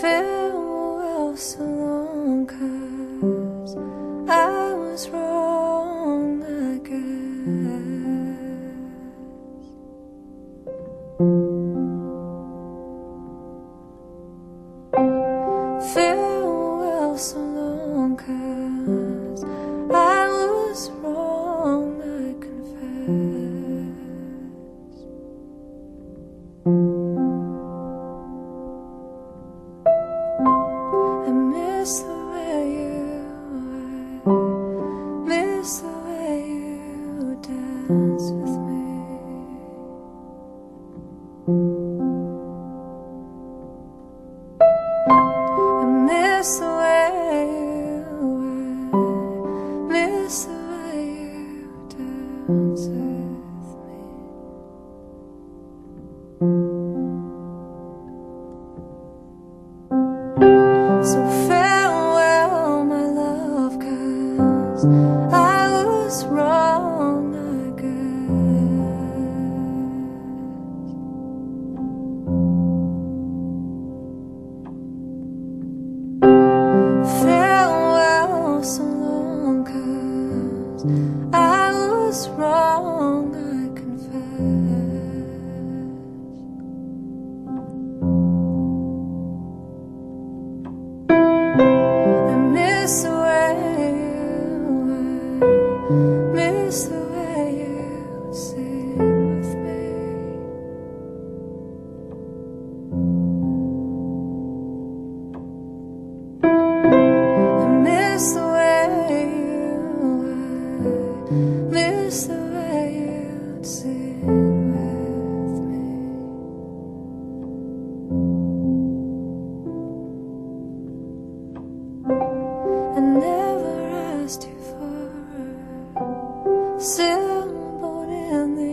Farewell so miss the way you are, miss the way you dance with me. I miss the way you are, miss the way you dance I was wrong, miss the way you sing with me. I never asked you for a sailboat in the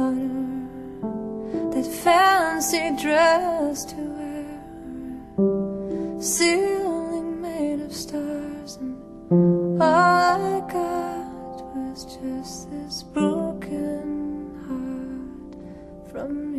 honor, that fancy dress to wear, ceiling made of stars, and just this broken heart from.